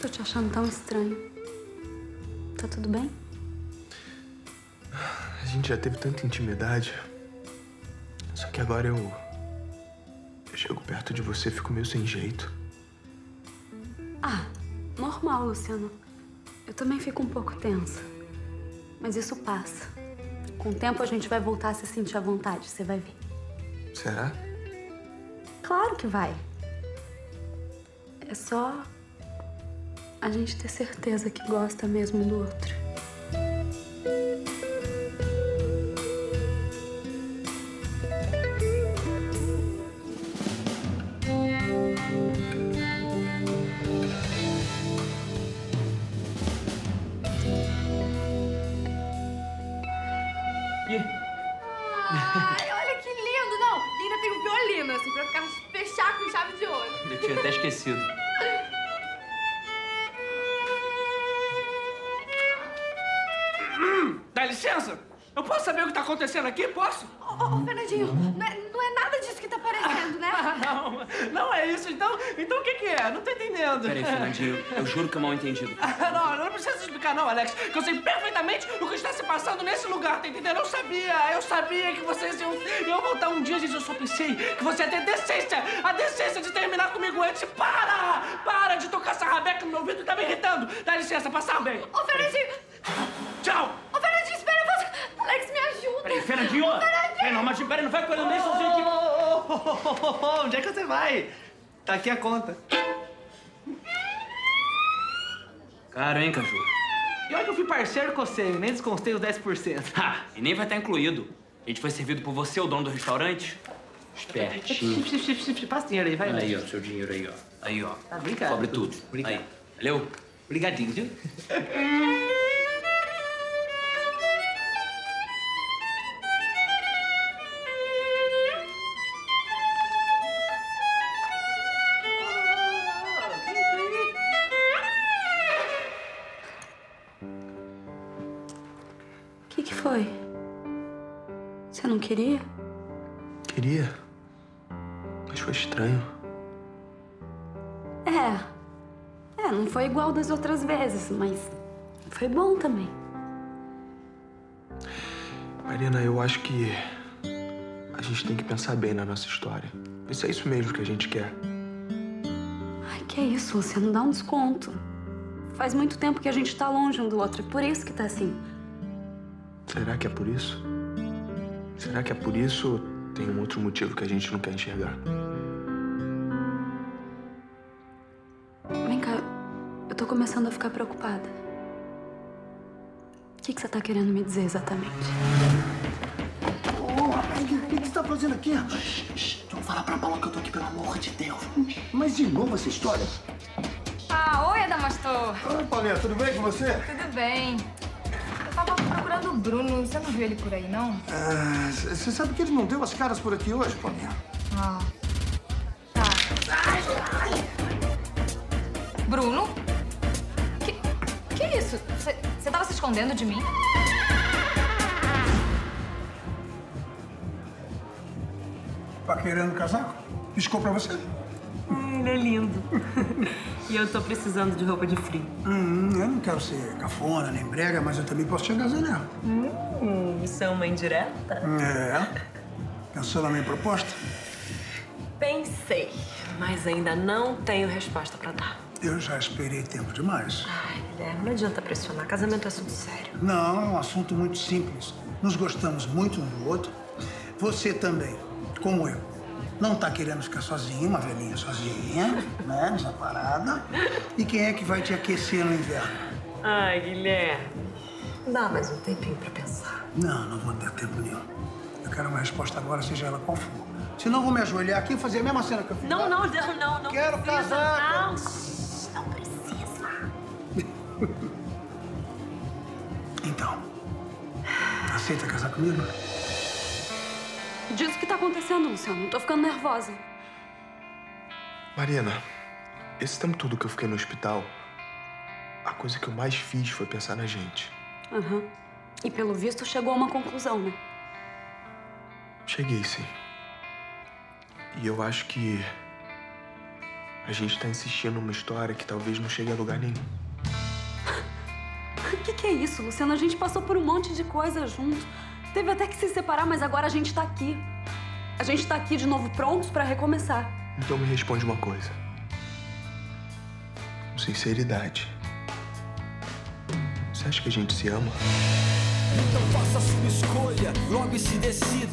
Tô te achando tão estranho. Tá tudo bem? A gente já teve tanta intimidade. Só que agora eu. Eu chego perto de você e fico meio sem jeito. Ah, normal, Luciano. Eu também fico um pouco tensa. Mas isso passa. Com o tempo a gente vai voltar a se sentir à vontade, você vai ver. Será? Claro que vai. É só a gente ter certeza que gosta mesmo do outro. Ai, olha que lindo! Não, e ainda tem um violino, assim, pra ficar fechar com chave de ouro. Eu tinha até esquecido. Licença? Eu posso saber o que tá acontecendo aqui? Posso? Ô, ô, ô, Fernandinho, não é, não é nada disso que tá parecendo, né? Ah, não. Não é isso. Então, então o que que é? Não tô entendendo. Peraí, Fernandinho, eu juro que é mal entendido. Não, não precisa explicar não, Alex. Que eu sei perfeitamente o que está se passando nesse lugar, tá entendendo? Eu sabia, eu sabia que vocês iam, iam voltar um dia, gente. Eu só pensei que você ia ter decência, a decência de terminar comigo antes. Para! Para de tocar essa rabeca no meu ouvido, tá me irritando. Dá licença, passar bem. Ô, Fernandinho! Tchau! Ô, Fernandinho, espera, você... Alex, me Peraí, Fernandinho! Peraí, não, mas peraí, não vai correndo nem sozinho aqui. Onde é que você vai? Tá aqui a conta. Caro, hein, cachorro? E olha que eu fui parceiro com você, nem descontei os 10%. Ha, e nem vai estar incluído. A gente foi servido por você, o dono do restaurante. Espertinho. Passa dinheiro aí, vai. Aí, ó, seu dinheiro aí, ó. Aí, ó. Tá brincando. Cobre tudo. Obrigado. Aí. Valeu? Obrigadinho, viu? que, que foi? Você não queria? Queria. Mas foi estranho. É. É, não foi igual das outras vezes, mas foi bom também. Marina, eu acho que a gente tem que pensar bem na nossa história. Ver se é isso mesmo que a gente quer. Ai, que isso, Luciano, dá um desconto. Faz muito tempo que a gente tá longe um do outro, é por isso que tá assim. Será que é por isso? Será que é por isso ou tem um outro motivo que a gente não quer enxergar? Vem cá, eu tô começando a ficar preocupada. O que, que você tá querendo me dizer exatamente? Ô, rapaz, o que, que você tá fazendo aqui, rapaz? Não fala pra Paula que eu tô aqui, pelo amor de Deus. Mas de novo essa história? Ah, oi, Adamastor. Oi, Paulinha, tudo bem com você? Tudo bem? Eu tava procurando o Bruno. Você não viu ele por aí, não? Ah, Você sabe que ele não deu as caras por aqui hoje, Paulinha? Ah. Tá. Bruno? Que, que isso? Você você tava se escondendo de mim? Tá querendo casaco? Piscou pra você? Ele é lindo. e eu tô precisando de roupa de frio. Hum, eu não quero ser cafona nem brega, mas eu também posso te agasalhar. Hum, isso é uma indireta? É. Pensou na minha proposta? Pensei, mas ainda não tenho resposta pra dar. Eu já esperei tempo demais. Ai, Guilherme, não adianta pressionar. Casamento é assunto sério. Não, é um assunto muito simples. Nos gostamos muito um do outro. Você também, como eu. Não tá querendo ficar sozinha, uma velhinha sozinha, né? Nessa parada. E quem é que vai te aquecer no inverno? Ai, Guilherme. Dá mais um tempinho pra pensar. Não, não vou ter tempo nenhum. Eu quero uma resposta agora, seja ela qual for. Senão vou me ajoelhar aqui e fazer a mesma cena que eu fiz. Não, não, não, não, não. Quero precisa, casar, Não, não precisa. Então, aceita casar comigo? Diz o que tá acontecendo, Luciano. Tô ficando nervosa. Marina, esse tempo todo que eu fiquei no hospital, a coisa que eu mais fiz foi pensar na gente. Aham. E pelo visto chegou a uma conclusão, né? Cheguei, sim. E eu acho que a A gente tá insistindo numa história que talvez não chegue a lugar nenhum. O que, que é isso, Luciano? A gente passou por um monte de coisa junto. Teve até que se separar, mas agora a gente tá aqui. A gente tá aqui de novo prontos pra recomeçar. Então me responde uma coisa. Com sinceridade. Você acha que a gente se ama? Então faça a sua escolha, logo e se decida.